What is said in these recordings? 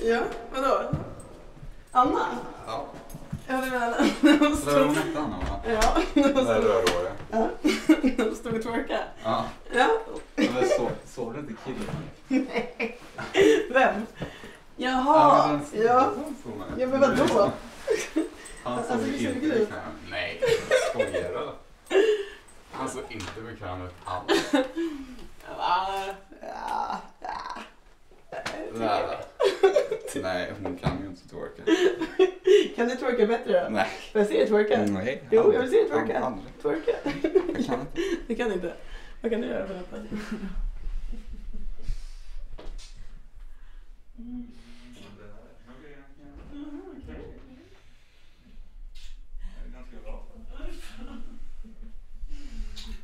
Ja, vadå? Anna? Ja. Ja, det menar jag. Hon Så där var hon stod... hette Anna va? Ja, hon Det där stod... rödhåriga. Ja, hon stod och twerkade. Ja. Ja, Men så, såg du inte killen? vem? Ja, Jaha, men den- ja. den såg man. Ja, men vadå? Han Alltså, såg ser inte bekväm ut. Nej, jag skojar. Han såg inte bekväm ut alls. Ja, ja, ja. Nej. Nej, hon kan ju inte twerka. Kan du twerka bättre då? Nej. Får jag se dig twerka? Nej. Jo, jag vill se dig twerka. Aldrig. Twerka. Jag kan inte. Du kan inte. Vad kan du göra för något? då?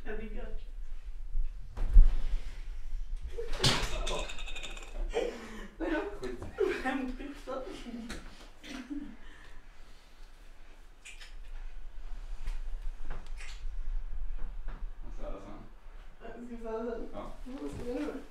Jag diggar. Nej då. Hemskiftat. Ska Ja. Vad ska vi göra nu?